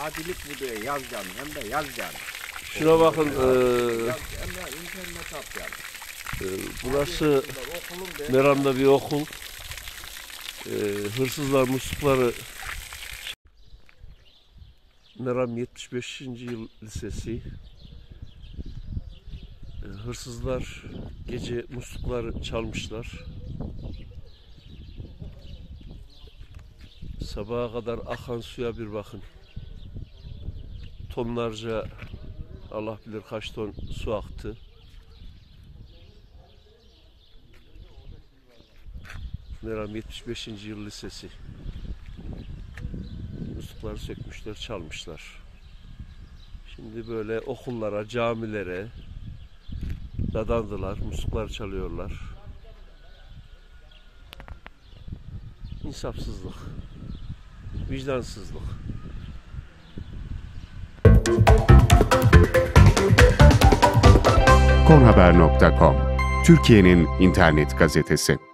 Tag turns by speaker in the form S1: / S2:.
S1: Adilik bu diye yazacaksın hem de yazacaksın.
S2: Şuna bakın. Eee,
S1: yaz, hem de internet
S2: burası Meram'da bir okul. Eee, hırsızlar muslukları Meram 75. yıl lisesi. Eee, hırsızlar gece muslukları çalmışlar. Sabaha kadar akan suya bir bakın. Tonlarca Allah bilir kaç ton su aktı. Meram 75. yıl lisesi. Muslukları sökmüşler, çalmışlar. Şimdi böyle okullara, camilere dadandılar, musluklar çalıyorlar. İnsafsızlık, vicdansızlık.
S3: konhaber.com Türkiye'nin internet gazetesi.